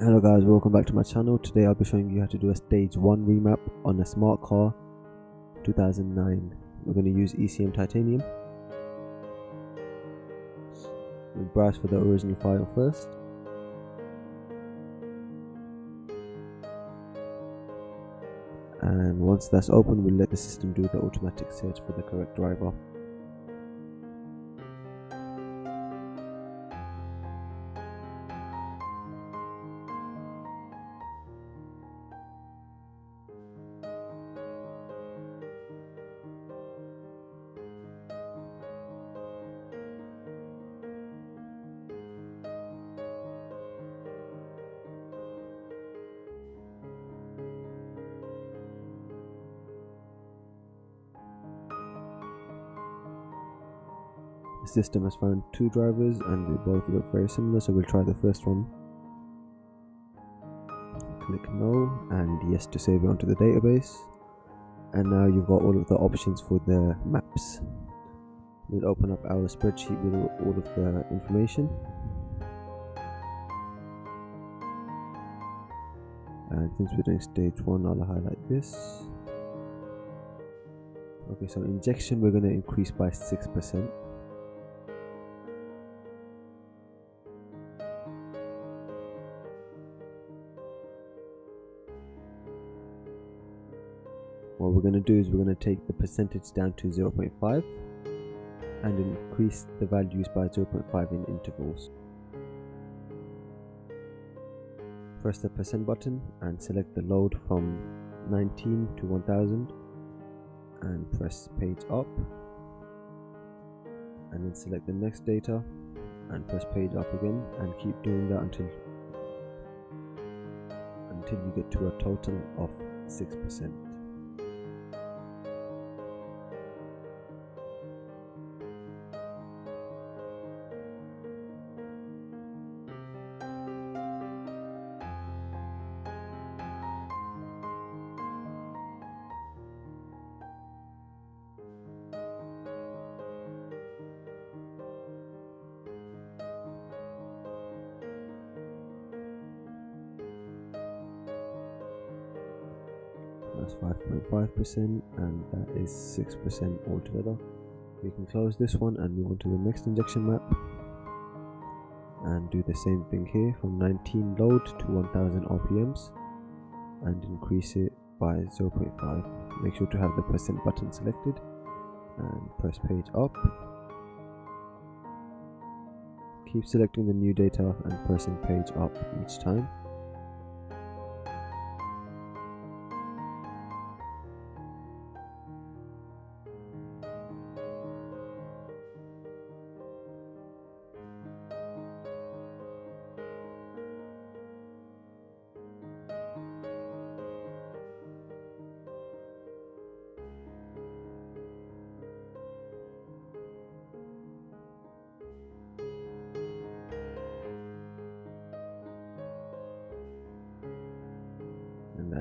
Hello guys, welcome back to my channel. Today I'll be showing you how to do a stage 1 remap on a smart car 2009. We're going to use ECM Titanium. We'll browse for the original file first. And once that's open, we'll let the system do the automatic search for the correct driver. The system has found two drivers and they both look very similar so we'll try the first one. Click no and yes to save it onto the database and now you've got all of the options for the maps. We'll open up our spreadsheet with all of the information and since we're doing stage 1 I'll highlight this okay so injection we're going to increase by 6% what we're going to do is we're going to take the percentage down to 0.5 and increase the values by 0.5 in intervals. Press the percent button and select the load from 19 to 1000 and press page up and then select the next data and press page up again and keep doing that until until you get to a total of 6%. That's 5.5% and that is 6% altogether. We can close this one and move on to the next injection map. And do the same thing here from 19 load to 1000 rpms and increase it by 0.5 make sure to have the percent button selected and press page up. Keep selecting the new data and pressing page up each time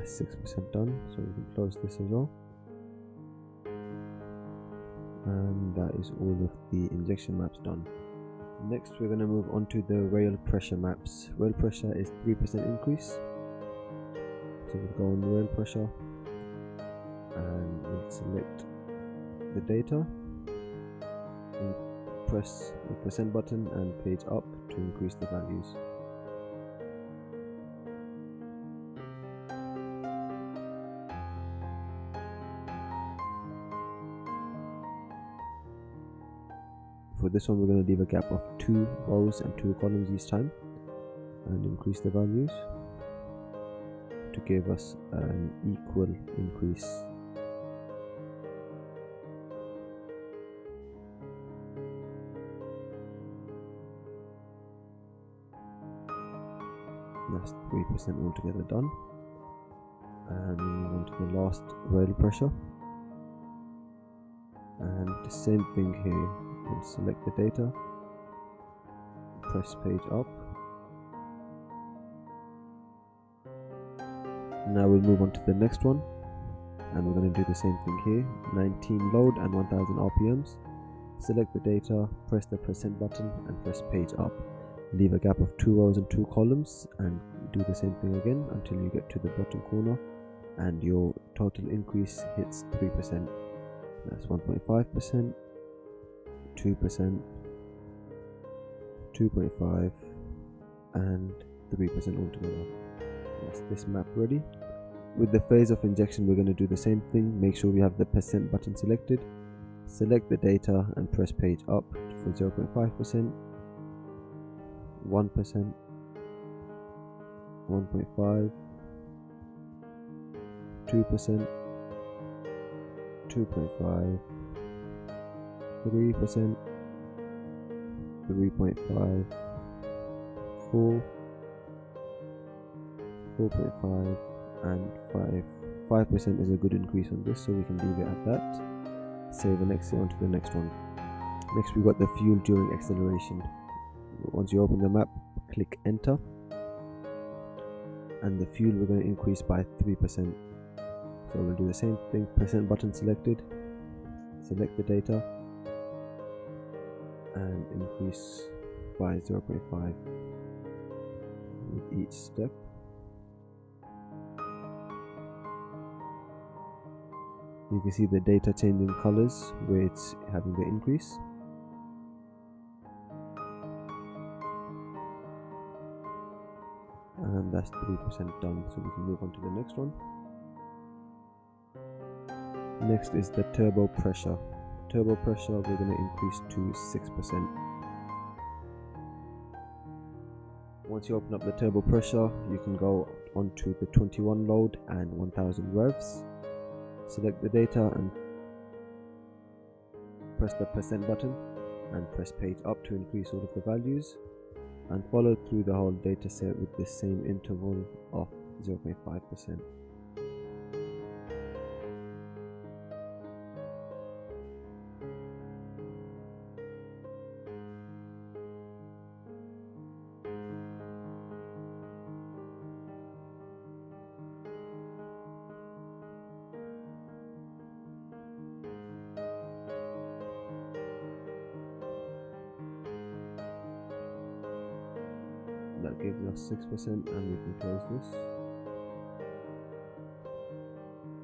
that's 6% done so we can close this as well. And that is all of the injection maps done. Next we're going to move on to the rail pressure maps. Rail pressure is 3% increase. So we'll go on rail pressure and we'll select the data. And press the percent button and page up to increase the values for this one we're going to leave a gap of two rows and two columns each time and increase the values to give us an equal increase. That's 3% altogether done. And move on to the last rail pressure. And the same thing here select the data. Press page up. Now we'll move on to the next one. And we're going to do the same thing here. 19 load and 1000 rpms select the data press the percent button and press page up. Leave a gap of two rows and two columns and do the same thing again until you get to the bottom corner and your total increase hits 3% that's 1.5% 2% 2.5 and 3% altogether. That's this map ready. With the phase of injection we're going to do the same thing. Make sure we have the percent button selected. Select the data and press page up for 0.5% 1% 1.5 2% 2.5 3% 3.5 4 4.5 and 5 5% is a good increase on this so we can leave it at that. Save and exit onto the next one. Next we've got the fuel during acceleration. Once you open the map click enter. And the fuel we're going to increase by 3% so we'll do the same thing. Percent button selected. Select the data and increase by 0.5 with each step. You can see the data changing colors it's having the increase. And that's 3% done so we can move on to the next one. Next is the turbo pressure turbo pressure we're going to increase to 6% once you open up the turbo pressure you can go onto the 21 load and 1000 revs. Select the data and press the percent button and press page up to increase all of the values. And follow through the whole dataset with the same interval of 0.5%. that gives us 6% and we can close this.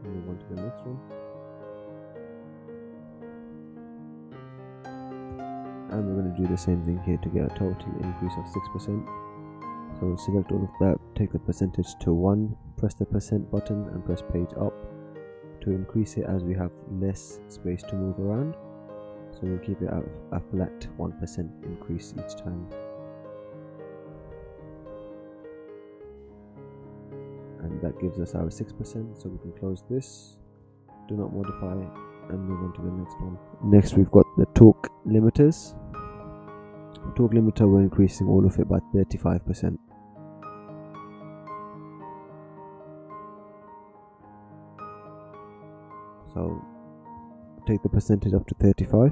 Move on to the next one. And we're going to do the same thing here to get a total increase of 6% so we'll select all of that take the percentage to 1 press the percent button and press page up to increase it as we have less space to move around. So we'll keep it at a flat 1% increase each time and that gives us our 6% so we can close this. Do not modify and move on to the next one. Next we've got the torque limiters. Torque limiter we're increasing all of it by 35% so take the percentage up to 35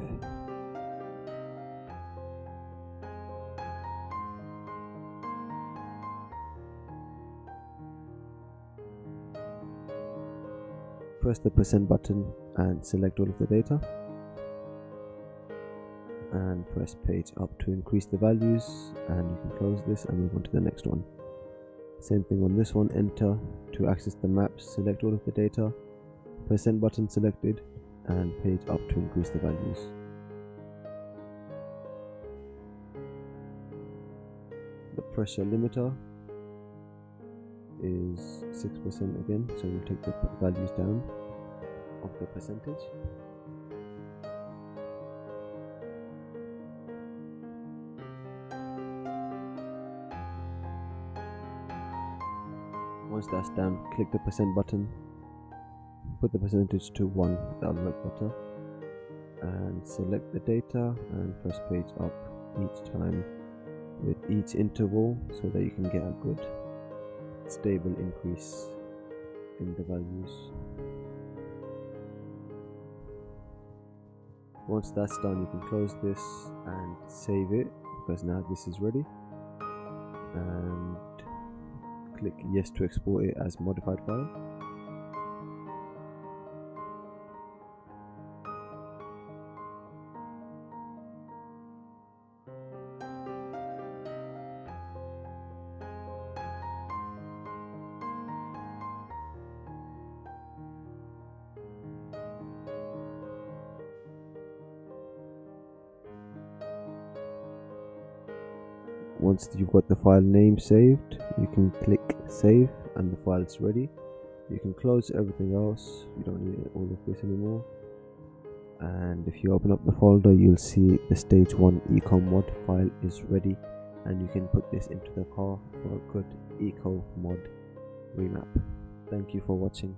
press the percent button and select all of the data and press page up to increase the values and you can close this and move on to the next one. Same thing on this one enter to access the maps select all of the data percent button selected and page up to increase the values. The pressure limiter is 6% again so we'll take the values down the percentage? Once that's done click the percent button. Put the percentage to 1 that'll work better and select the data and press page up each time with each interval so that you can get a good stable increase in the values once that's done you can close this and save it because now this is ready. And click yes to export it as modified file once you've got the file name saved you can click save and the file's ready. You can close everything else you don't need all of this anymore. And if you open up the folder you'll see the stage 1 eco mod file is ready and you can put this into the car for a good eco mod remap. Thank you for watching